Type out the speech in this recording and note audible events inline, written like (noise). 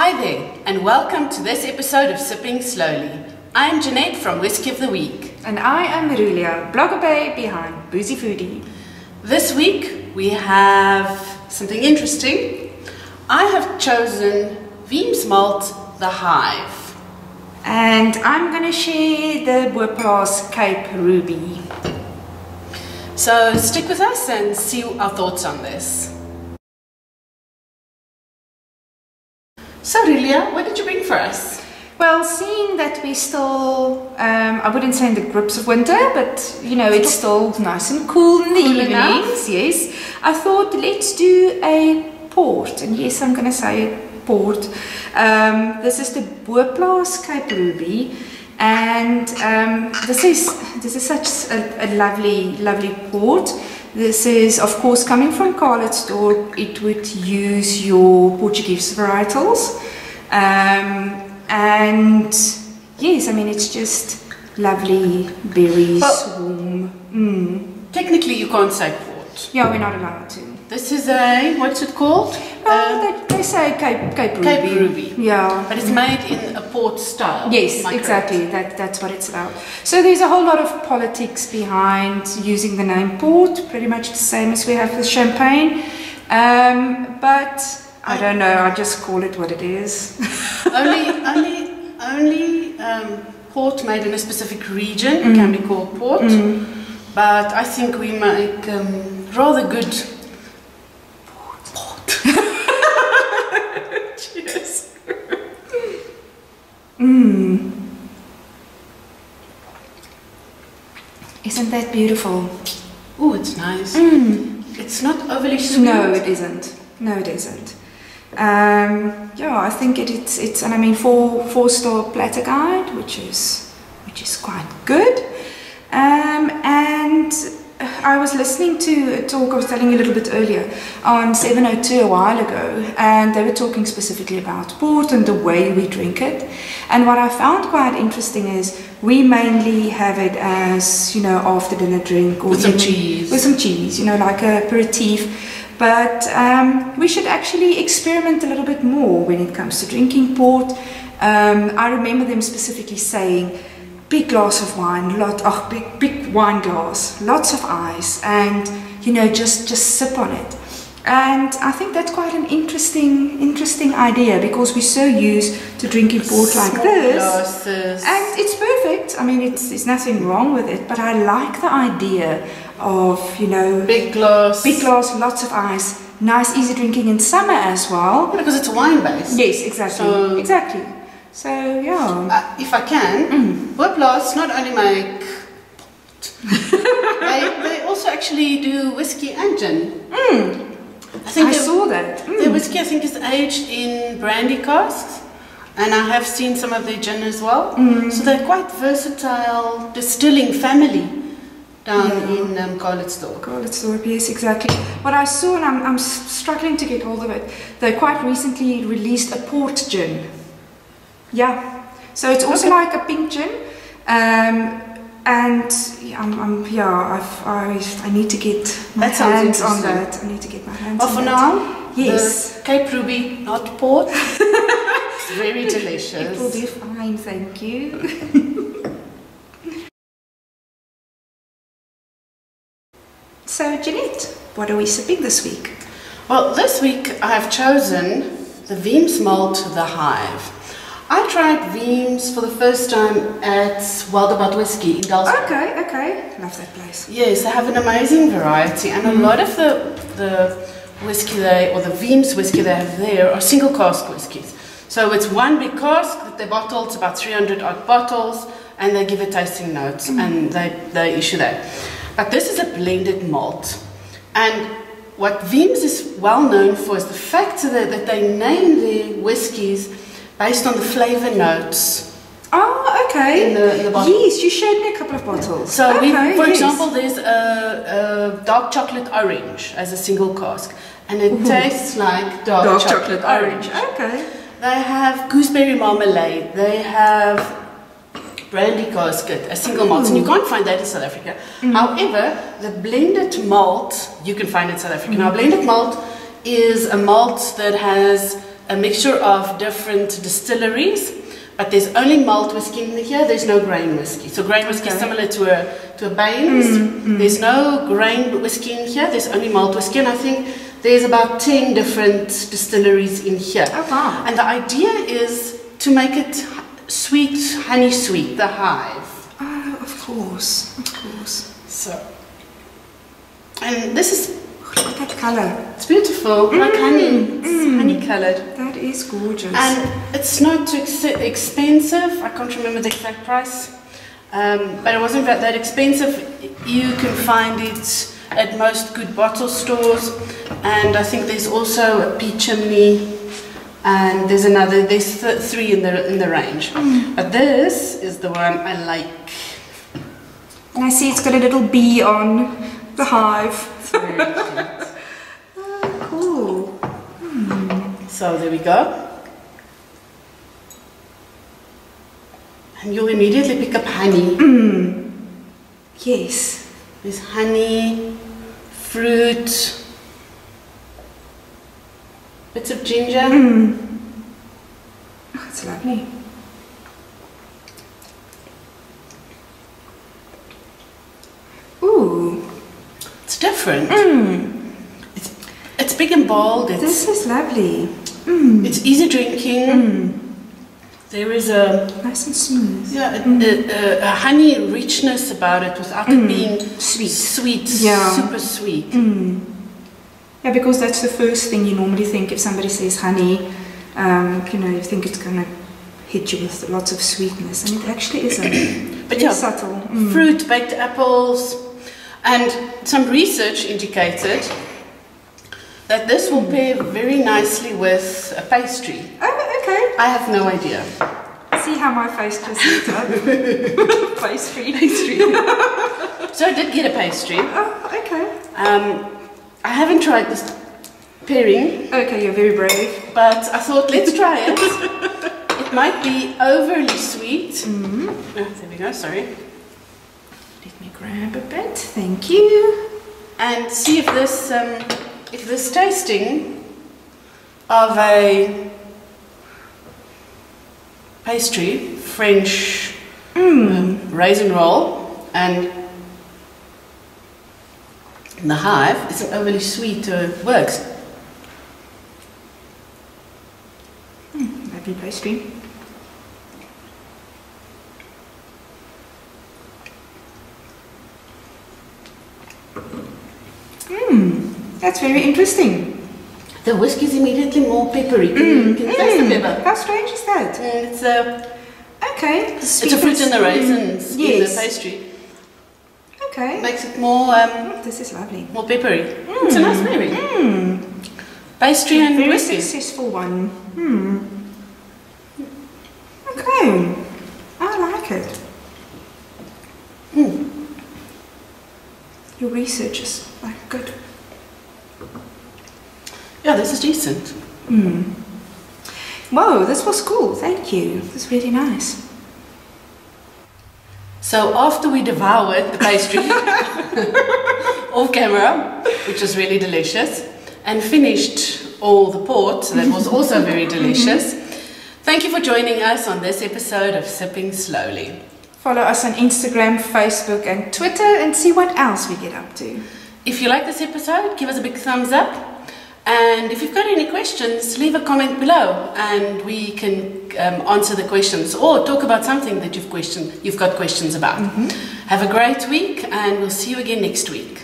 Hi there, and welcome to this episode of Sipping Slowly. I'm Jeannette from Whiskey of the Week. And I am Marulia, blogger babe behind Boozy Foodie. This week we have something interesting. I have chosen Wemyss Malt The Hive. And I'm going to share the Boplaas Cape Ruby. So stick with us and see our thoughts on this. Roelia, what did you bring for us? Well, seeing that we're still, um, I wouldn't say in the grips of winter, but you know, it's still nice and cool in the Cool evenings. enough. Yes, I thought let's do a port, and yes, I'm going to say port. Um, this is the Boplaas Cape Ruby, and um, this is this is such a, a lovely, lovely port. This is, of course, coming from Calitzdorp. It would use your Portuguese varietals. Um, and yes, I mean, it's just lovely berries, Well- warm. Mm. Technically, you can't say port. Yeah, we're not allowed to. This is a, what's it called? Well, Uh, they, they say Cape, Cape Ruby. Cape Ruby. Yeah. but it's made in a port style. Yes, Am I correct? exactly. That, that's what it's about. So there's a whole lot of politics behind using the name port, pretty much the same as we have with champagne. Um, but I don't know, I just (laughs) call it what it is. only, (laughs) only, only um, port made in a specific region can be called port. But I think we make um, rather good port. (laughs) Cheers. Isn't that beautiful? Oh, it's nice. It's not overly sweet. No, it isn't. No, it isn't. Um, yeah, I think it, it's it's and I mean four four star platter guide, which is which is quite good. Um, and I was listening to a talk I was telling you a little bit earlier on 702 a while ago, and they were talking specifically about port and the way we drink it. And what I found quite interesting is we mainly have it as you know after dinner drink or With some cheese. with some cheese, you know, like a aperitif. But um, we should actually experiment a little bit more when it comes to drinking port. Um, I remember them specifically saying, big glass of wine, lot, oh, big big wine glass, lots of ice, and you know, just just sip on it. And I think that's quite an interesting interesting idea because we're so used to drinking port like this. glasses. And it's perfect. I mean, it's, there's nothing wrong with it, but I like the idea of, you know, big glass. big glass, lots of ice, nice, easy drinking in summer as well. Because it's wine based. Yes, exactly. So- exactly. So, yeah. Uh, if I can, Mm. Whiplash not only make (laughs) they, they also actually do whiskey and gin. Think I their- saw that. Mm. their whiskey I think is aged in brandy casks. And I have seen some of their gin as well. Mm. So they're quite versatile distilling family down in um, Calitzdorp. Calitzdorp, yes, exactly. What I saw, and I'm, I'm struggling to get hold of it, they quite recently released a port gin. Yeah. So it's also like a pink gin. Um, and yeah, I'm, I'm, yeah, I've, I, I need to get my That hands on that. I need to get my hands on for now, Yes. Cape Ruby, not port. (laughs) it's very delicious. It will be fine, thank you. (laughs) so, Jeannette, what are we sipping this week? Well, this week I have chosen the Wemyss Malt The Hive. I tried Wemyss for the first time at Wild About Whiskey in Dalsburg. Okay, okay. Love that place. Yes, they have an amazing variety, and a lot of the the whiskey they or the Wemyss whiskey they have there are single cask whiskies. So it's one big cask that they bottle. It's about 300 odd bottles, and they give it tasting notes, mm. and they they issue that. But this is a blended malt, and what Wemyss is well known for is the fact that, that they name their whiskies based on the flavor notes Oh, okay. In the- in the bottle. Yes, you showed me a couple of bottles. So, okay, we, for yes. example, there's a, a dark chocolate orange as a single cask, and it mhm. tastes like dark, dark chocolate, chocolate orange. orange. Okay. They have gooseberry marmalade. They have brandy casket, a single malt, and you mm. can't find that in South Africa. Mm. However, the blended malt you can find in South Africa. Now, mm-hmm. blended malt is a malt that has a mixture of different distilleries, but there's only malt whiskey in here. There's no grain whiskey. So grain whiskey is similar to a to a Bain's. Mm, mm. There's no grain whiskey in here. There's only malt whiskey, and I think there's about ten different distilleries in here. Oh, wow. And the idea is to make it sweet, honey sweet, the hive. Oh, of course, of course. So, and this is Look at that colour. it's beautiful, like mm. honey. It's mm. honey colored. That is gorgeous. And it's not too ex- expensive. I can't remember the exact price, um, but it wasn't that, that expensive. You can find it at most good bottle stores, and I think there's also a Peat Chimney, and there's another. There's th- three in the in the range, mm. but this is the one I like. And I see it's got a little bee on the hive. Oh, (laughs) cool. Hmm. So there we go. And you'll immediately pick up honey. Mm. Yes. There's honey, fruit, bits of ginger. Mm. Oh, it's lovely. Ooh, It's different. Mm. It's, it's big and bold. It's, this is lovely. Mm. it's easy drinking. Mm. There is a, Nice and smooth. yeah, a, a, a, a honey richness about it without it being Sweet. sweet, Yeah. super sweet. Yeah, because that's the first thing you normally think if somebody says honey. Um, you know, you think it's going to hit you with lots of sweetness, and it actually isn't. But yeah, subtle. Mm. fruit, baked apples, and some research indicated that this will pair very nicely with a pastry. Oh, okay. I have no idea. See how my face just lit up. (laughs) Pastry. Pastry. (laughs) so I did get a pastry. Oh, okay. Um, I haven't tried this pairing, Okay, you're very brave. but I thought let's try it. (laughs) it might be overly sweet. Mm-hmm. there we go. Sorry. Grab a bit. Thank you. And see if this um, if this tasting of a pastry, French um, raisin roll, and the hive isn't overly sweet or works. Lovely pastry. Hmm, that's very interesting. The whiskey is immediately more peppery. You, can taste the pepper? How strange is that? Mm, it's a Okay. it's a fruit and the raisins in the pastry. Okay. Makes it more um, This is lovely. more peppery. It's a nice pairing. Pastry and Very whiskey. successful one. Hmm. Okay. I like it. Hmm. Your research is like good. Yeah, this is decent. Hmm. Whoa, this was cool. Thank you. This was really nice. So after we devoured the pastry (laughs) (laughs) off camera, which was really delicious, and finished all the port, that was also (laughs) very delicious. Thank you for joining us on this episode of Sipping Slowly. Follow us on Instagram, Facebook, and Twitter and see what else we get up to. If you like this episode, give us a big thumbs up. And if you've got any questions, leave a comment below and we can um, answer the questions or talk about something that you've, question, you've got questions about. Have a great week and we'll see you again next week.